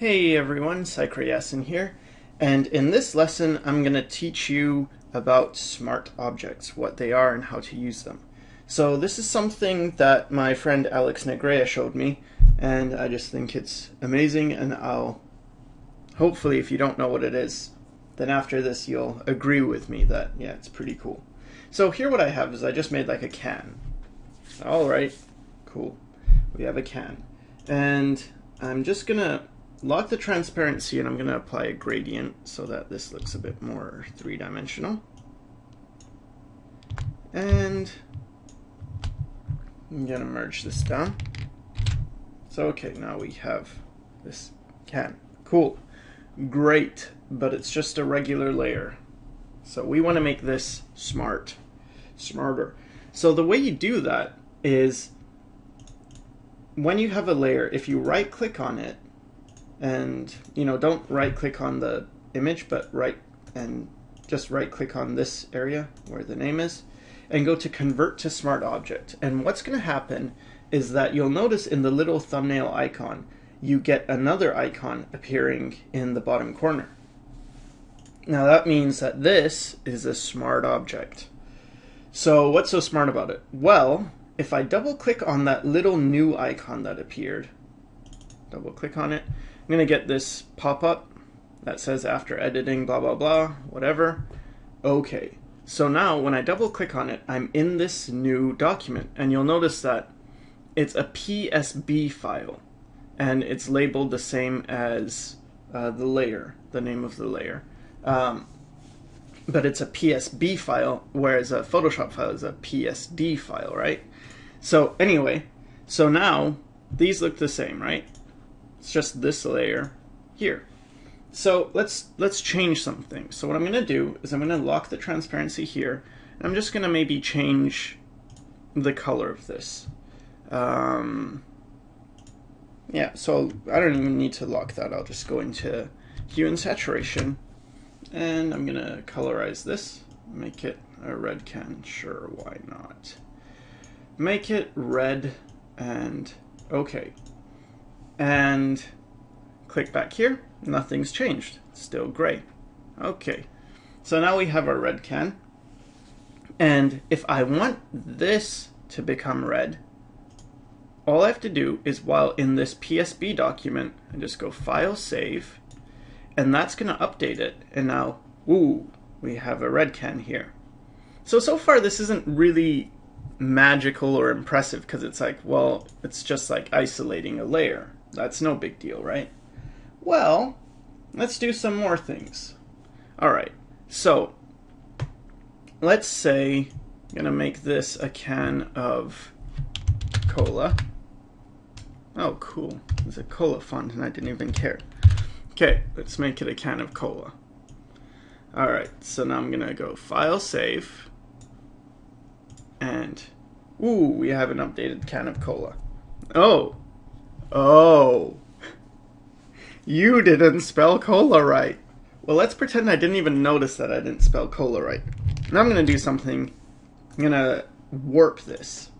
Hey everyone, Sycra Yasin here, and in this lesson I'm going to teach you about smart objects, what they are and how to use them. So this is something that my friend Alex Negrea showed me, and I just think it's amazing and I'll, hopefully if you don't know what it is, then after this you'll agree with me that, yeah, it's pretty cool. So here what I have is I just made like a can. Alright, cool. We have a can. And I'm just gonna lock the transparency and I'm going to apply a gradient so that this looks a bit more three-dimensional. And I'm going to merge this down. So okay, now we have this can. Cool. Great, but it's just a regular layer. So we want to make this smart, smarter. So the way you do that is when you have a layer, if you right click on it and you know don't right click on the image but right and just right click on this area where the name is and go to convert to smart object. And what's going to happen is that you'll notice in the little thumbnail icon you get another icon appearing in the bottom corner. Now that means that this is a smart object. So what's so smart about it? Well if I double click on that little new icon that appeared double click on it I'm to get this pop-up that says after editing, blah, blah, blah, whatever. Okay. So now when I double click on it, I'm in this new document and you'll notice that it's a PSB file and it's labeled the same as uh, the layer, the name of the layer. Um, but it's a PSB file, whereas a Photoshop file is a PSD file, right? So anyway, so now these look the same, right? It's just this layer here. So let's let's change something. So what I'm going to do is I'm going to lock the transparency here. And I'm just going to maybe change the color of this. Um, yeah, so I don't even need to lock that. I'll just go into hue and saturation. And I'm going to colorize this. Make it a red can. Sure, why not? Make it red and okay and click back here, nothing's changed, still gray. Okay, so now we have our red can. And if I want this to become red, all I have to do is while in this PSB document, I just go File, Save, and that's going to update it. And now, ooh, we have a red can here. So, so far this isn't really magical or impressive because it's like, well, it's just like isolating a layer. That's no big deal, right? Well, let's do some more things. All right, so let's say I'm gonna make this a can of cola. Oh, cool. It's a cola font and I didn't even care. Okay, let's make it a can of cola. All right, so now I'm gonna go File, Save, and ooh, we have an updated can of cola. Oh, Oh. You didn't spell cola right. Well, let's pretend I didn't even notice that I didn't spell cola right. Now I'm going to do something. I'm going to warp this.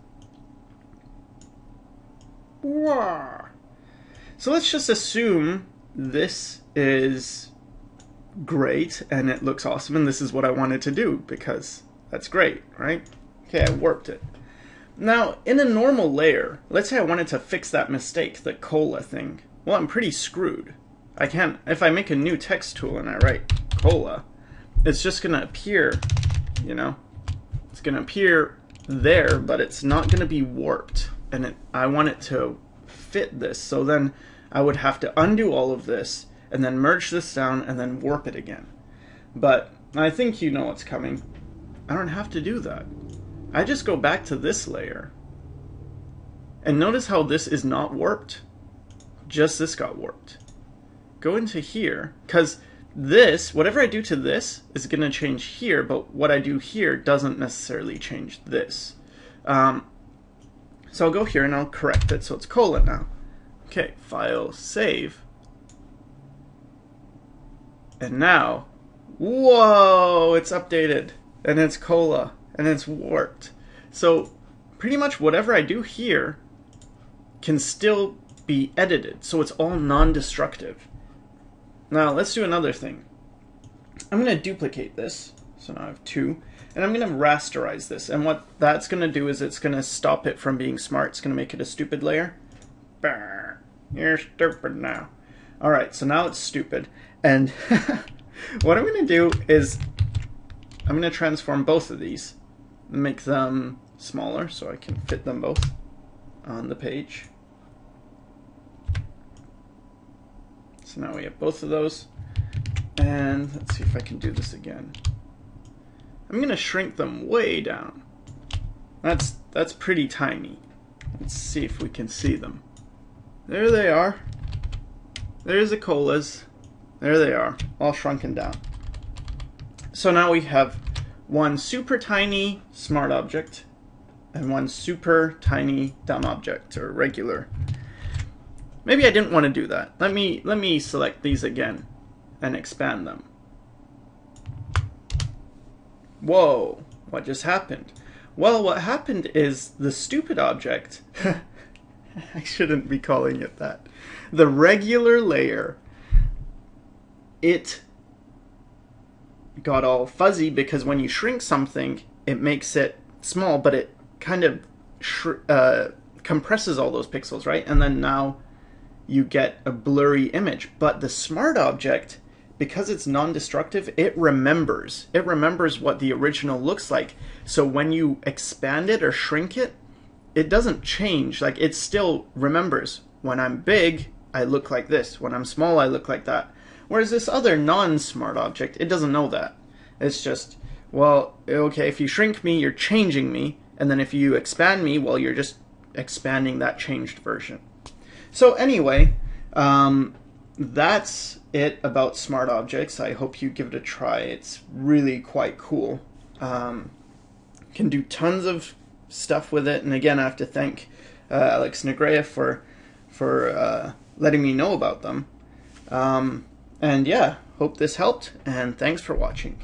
So let's just assume this is great and it looks awesome and this is what I wanted to do because that's great, right? Okay, I warped it. Now, in a normal layer, let's say I wanted to fix that mistake, the cola thing. Well, I'm pretty screwed. I can't, if I make a new text tool and I write cola, it's just going to appear, you know, it's going to appear there, but it's not going to be warped. And it, I want it to fit this. So then I would have to undo all of this and then merge this down and then warp it again. But I think you know what's coming. I don't have to do that. I just go back to this layer. And notice how this is not warped. Just this got warped. Go into here, because this, whatever I do to this, is going to change here, but what I do here doesn't necessarily change this. Um, so I'll go here and I'll correct it so it's cola now. Okay, file, save. And now, whoa, it's updated. And it's cola and it's warped. So pretty much whatever I do here can still be edited, so it's all non-destructive. Now let's do another thing. I'm going to duplicate this. So now I have two. And I'm going to rasterize this. And what that's going to do is it's going to stop it from being smart. It's going to make it a stupid layer. You're stupid now. Alright, so now it's stupid. And what I'm going to do is I'm going to transform both of these. Make them smaller so I can fit them both on the page. So now we have both of those. And let's see if I can do this again. I'm going to shrink them way down. That's that's pretty tiny. Let's see if we can see them. There they are. There's the colas. There they are, all shrunken down. So now we have one super tiny smart object and one super tiny dumb object or regular. Maybe I didn't want to do that. Let me let me select these again and expand them. Whoa, what just happened? Well, what happened is the stupid object, I shouldn't be calling it that, the regular layer, it got all fuzzy because when you shrink something, it makes it small, but it kind of uh, compresses all those pixels, right? And then now you get a blurry image. But the smart object, because it's non-destructive, it remembers. It remembers what the original looks like. So when you expand it or shrink it, it doesn't change. Like it still remembers. When I'm big, I look like this. When I'm small, I look like that. Whereas this other non-smart object, it doesn't know that. It's just, well, okay, if you shrink me, you're changing me, and then if you expand me, well, you're just expanding that changed version. So anyway, um, that's it about smart objects. I hope you give it a try. It's really quite cool. Um, can do tons of stuff with it, and again, I have to thank uh, Alex Negrea for for uh, letting me know about them. Um, and yeah, hope this helped, and thanks for watching.